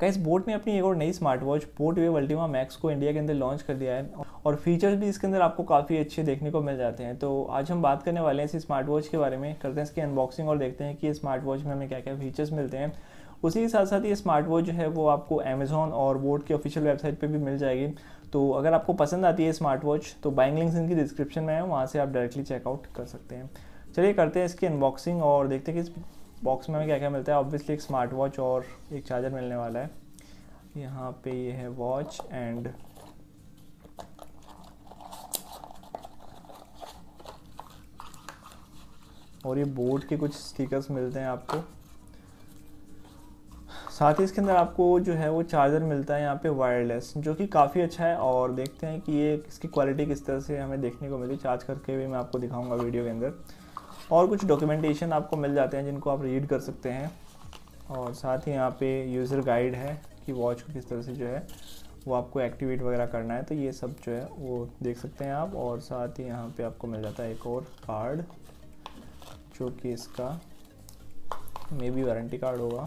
Guys boat ने अपनी एक और नई smart watch boAt Wave Ultima Max को इंडिया के अंदर लॉन्च कर दिया है और फीचर्स भी इसके अंदर आपको काफ़ी अच्छे देखने को मिल जाते हैं। तो आज हम बात करने वाले हैं इस स्मार्ट वॉच के बारे में, करते हैं इसकी अनबॉक्सिंग और देखते हैं कि ये स्मार्ट वॉच में हमें क्या क्या फीचर्स मिलते हैं। उसी के साथ साथ ये स्मार्ट वॉच जो है वो आपको अमेजोन और बोट की ऑफिशियल वेबसाइट पर भी मिल जाएगी। तो अगर आपको पसंद आती है स्मार्ट वॉच तो बाइंग लिंक्स इनकी डिस्क्रिप्शन में है, वहाँ से आप डायरेक्टली चेकआउट कर सकते हैं। चलिए करते हैं इसकी अनबॉक्सिंग और देखते हैं कि इस बॉक्स में हमें क्या क्या मिलता है? ऑब्वियसली एक स्मार्ट वॉच और एक चार्जर मिलने वाला है। यहाँ पे ये है वॉच एंड और ये बोर्ड के कुछ स्टिकर्स मिलते हैं आपको। साथ ही इसके अंदर आपको जो है वो चार्जर मिलता है यहाँ पे वायरलेस जो कि काफ़ी अच्छा है और देखते हैं कि ये इसकी क्वालिटी किस तरह से हमें देखने को मिली। चार्ज करके भी मैं आपको दिखाऊँगा वीडियो के अंदर। और कुछ डॉक्यूमेंटेशन आपको मिल जाते हैं जिनको आप रीड कर सकते हैं। और साथ ही यहाँ पे यूज़र गाइड है कि वॉच को किस तरह से जो है वो आपको एक्टिवेट वगैरह करना है। तो ये सब जो है वो देख सकते हैं आप। और साथ ही यहाँ पे आपको मिल जाता है एक और कार्ड जो कि इसका मे बी वारंटी कार्ड होगा।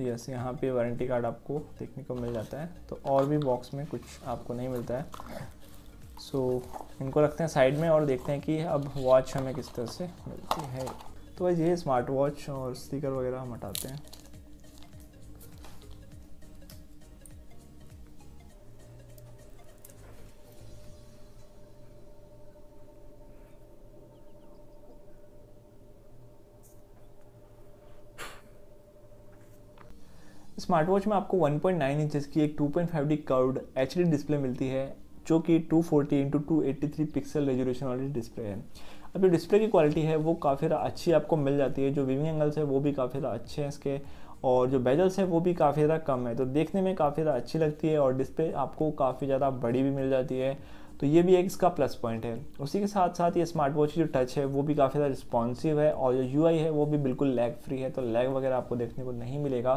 यस यहाँ पे वारंटी कार्ड आपको देखने को मिल जाता है। तो और भी बॉक्स में कुछ आपको नहीं मिलता है। सो so, इनको रखते हैं साइड में और देखते हैं कि अब वॉच हमें किस तरह से मिलती है। तो भाई ये स्मार्ट वॉच और स्टिकर वगैरह हम हटाते हैं। स्मार्ट वॉच में आपको 1.9 पॉइंट इंचज़ की एक 2.5 डी कर्व्ड एच डिस्प्ले मिलती है। जो कि 240 forty into two pixel resolution वाली डिस्प्ले है। अब जो डिस्प्ले की क्वालिटी है, वो काफ़ी अच्छी आपको मिल जाती है। जो विविंग एंगल्स है, वो भी काफ़ी अच्छे हैं इसके। और जो बेजल्स है, वो भी काफ़ी ज़्यादा कम है। तो देखने में काफ़ी ज़्यादा अच्छी लगती है और डिस्प्ले आपको काफ़ी ज़्यादा बड़ी भी मिल जाती है। तो ये भी एक इसका प्लस पॉइंट है। उसी के साथ साथ ये स्मार्ट वॉच की जो टच है, वो भी काफ़ी ज़्यादा रिस्पॉन्सिव है और जो यूआई है, वो भी बिल्कुल लैग फ्री है। तो लैग वगैरह आपको देखने को नहीं मिलेगा।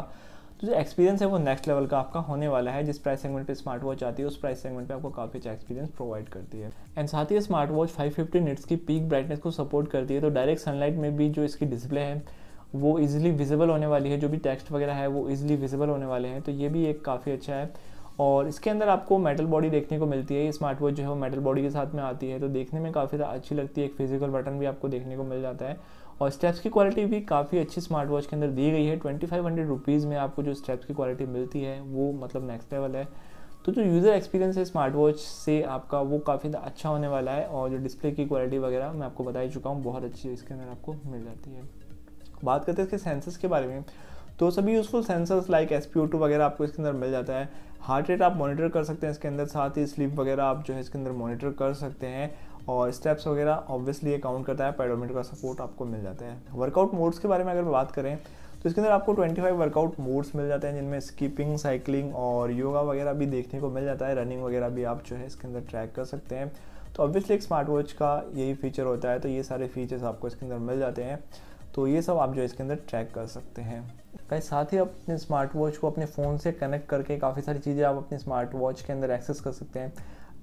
तो जो एक्सपीरियंस है वो नेक्स्ट लेवल का आपका होने वाला है, जिस प्राइस सेगमेंट पे स्मार्ट वॉच आती है, उस प्राइस सेगमेंट पे आपको काफ़ी अच्छा एक्सपीरियंस प्रोवाइड करती है। एंड साथ ही स्मार्ट वॉच 550 निट्स की पीक ब्राइटनेस को सपोर्ट करती है तो डायरेक्ट सनलाइट में भी जो इसकी डिस्प्ले है, वो इजिली विजिबल होने वाली है, जो भी टेक्स्ट वगैरह है, वो इजिली विजिबल होने वाले हैं। तो ये भी एक काफ़ी अच्छा है। और इसके अंदर आपको मेटल बॉडी देखने को मिलती है। ये स्मार्ट वॉच जो है, वो मेटल बॉडी के साथ में आती है। तो देखने में काफ़ी अच्छी लगती है। एक फ़िज़िकल बटन भी आपको देखने को मिल जाता है। और स्टेप्स की क्वालिटी भी काफ़ी अच्छी स्मार्ट वॉच के अंदर दी गई है। ट्वेंटी फाइव हंड्रेड रुपीज़ में आपको जो स्टेप्स की क्वालिटी मिलती है, वो मतलब नेक्स्ट लेवल है। तो जो यूज़र एक्सपीरियंस है स्मार्ट वॉच से आपका, वो काफ़ी अच्छा होने वाला है। और जो डिस्प्ले की क्वालिटी वगैरह, मैं आपको बता ही चुका हूँ, बहुत अच्छी इसके अंदर आपको मिल जाती है। बात करते हैं इसके सेंसर्स के बारे में। तो सभी यूज़फुल सेंसर्स लाइक एस वगैरह आपको इसके अंदर मिल जाता है। हार्ट रेट आप मॉनिटर कर सकते हैं इसके अंदर, साथ ही स्लीप वगैरह आप जो है इसके अंदर मॉनिटर कर सकते हैं। और स्टेप्स वगैरह ऑब्वियसली ये काउंट करता है पैडोमीटर का सपोर्ट आपको मिल जाता है। वर्कआउट मोड्स के बारे में अगर बात करें तो इसके अंदर आपको 25 वर्कआउट मोड्स मिल जाते हैं, जिनमें स्कीपिंग साइकिलिंग और योगा वगैरह भी देखने को मिल जाता है। रनिंग वगैरह भी आप जो है इसके अंदर ट्रैक कर सकते हैं। तो ऑब्वियसली एक स्मार्ट वॉच का यही फीचर होता है तो ये सारे फीचर्स आपको इसके अंदर मिल जाते हैं। तो ये सब आप जो इसके अंदर ट्रैक कर सकते हैं। कहीं साथ ही आप अपने स्मार्ट वॉच को अपने फ़ोन से कनेक्ट करके काफ़ी सारी चीज़ें आप अपने स्मार्ट वॉच के अंदर एक्सेस कर सकते हैं।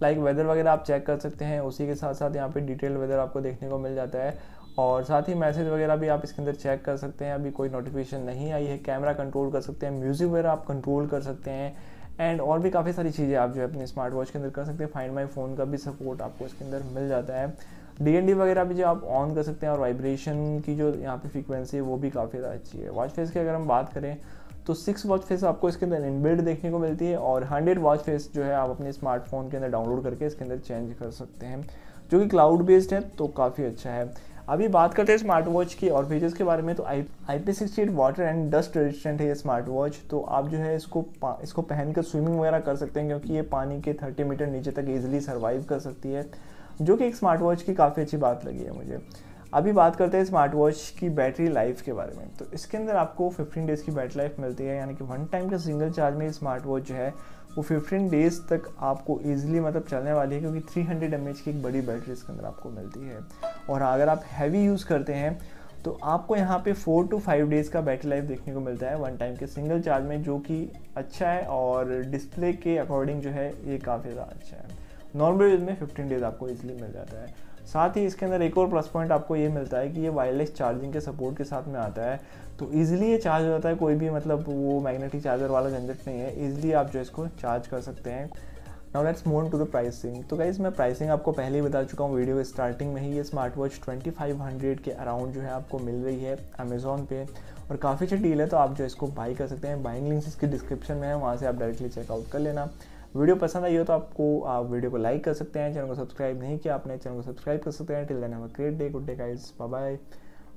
लाइक वेदर वगैरह आप चेक कर सकते हैं, उसी के साथ साथ यहाँ पे डिटेल वेदर आपको देखने को मिल जाता है। और साथ ही मैसेज वगैरह भी आप इसके अंदर चेक कर सकते हैं, अभी कोई नोटिफिकेशन नहीं आई है कैमरा कंट्रोल कर सकते हैं म्यूज़िक वगैरह आप कंट्रोल कर सकते हैं। एंड और भी काफ़ी सारी चीज़ें आप जो है अपने स्मार्ट वॉच के अंदर कर सकते हैं फाइंड माई फ़ोन का भी सपोर्ट आपको इसके अंदर मिल जाता है। डीएनडी वगैरह भी जो आप ऑन कर सकते हैं और वाइब्रेशन की जो यहाँ पे फ्रीक्वेंसी है, वो भी काफ़ी ज़्यादा अच्छी है। वॉच फेस की अगर हम बात करें तो सिक्स वॉच फेस आपको इसके अंदर इनबिल्ड देखने को मिलती है और हंड्रेड वॉच फेस जो है आप अपने स्मार्टफ़ोन के अंदर डाउनलोड करके इसके अंदर चेंज कर सकते हैं, जो कि क्लाउड बेस्ड है तो काफ़ी अच्छा है। अभी बात करते हैं स्मार्ट वॉच की और फीचर्स के बारे में तो I I P sixty eight water and dust resistant है ये स्मार्ट वॉच तो आप जो है इसको इसको पहनकर स्विमिंग वगैरह कर सकते हैं, क्योंकि ये पानी के थर्टी मीटर नीचे तक ईजिली सर्वाइव कर सकती है। जो कि एक स्मार्ट वॉच की काफ़ी अच्छी बात लगी है मुझे। अभी बात करते हैं स्मार्ट वॉच की बैटरी लाइफ के बारे में। तो इसके अंदर आपको 15 डेज़ की बैटरी लाइफ मिलती है, यानी कि वन टाइम का सिंगल चार्ज में स्मार्ट वॉच जो है, वो 15 डेज़ तक आपको ईजिली मतलब चलने वाली है, क्योंकि 300 हंड्रेड की एक बड़ी बैटरी इसके अंदर आपको मिलती है। और अगर आप हैवी यूज़ करते हैं तो आपको यहाँ पे फोर टू फाइव डेज़ का बैटरी लाइफ देखने को मिलता है वन टाइम के सिंगल चार्ज में, जो कि अच्छा है और डिस्प्ले के अकॉर्डिंग जो है, ये काफ़ी ज़्यादा अच्छा है। नॉर्मल यूज़ में फिफ्टीन डेज़ आपको इजीली मिल जाता है। साथ ही इसके अंदर एक और प्लस पॉइंट आपको ये मिलता है कि ये वायरलेस चार्जिंग के सपोर्ट के साथ में आता है। तो ईजिली ये चार्ज हो जाता है, कोई भी मतलब वो मैग्नेटिक चार्जर वाला झंझट नहीं है। ईजिली आप जो इसको चार्ज कर सकते हैं। Now let's move to the pricing तो गाइज़ मैं प्राइसिंग आपको पहले ही बता चुका हूँ वीडियो स्टार्टिंग में ही ये smart watch twenty five hundred के अराउंड जो है आपको मिल रही है अमेजोन पे। और काफ़ी अच्छी डील है तो आप जो इसको बाई कर सकते हैं। बाइंग लिंक्स इसकी डिस्क्रिप्शन में है, वहाँ से आप डायरेक्टली चेकआउट कर लेना। वीडियो पसंद आई हो तो आपको, आप वीडियो को लाइक कर सकते हैं, चैनल को सब्सक्राइब नहीं किया आपने चैनल को सब्सक्राइब कर सकते हैं। Till then have a great day good day guys bye bye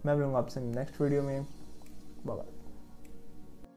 मैं मिलूँगा आपसे नेक्स्ट वीडियो में। बाय